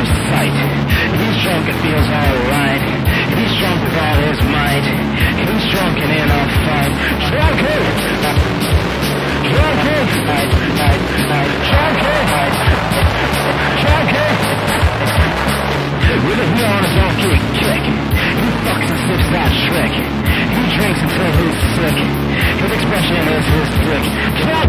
first sight. He's drunk and feels alright. He's drunk with all his might. He's drunk and in a fight. Drunk, Drunken! Drunk, Drunken! With a heel on his donkey kick. kick. He fucks and slips that trick. He drinks until he's sick. His expression is his trick.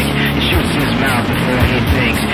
He shoots his mouth before he thinks.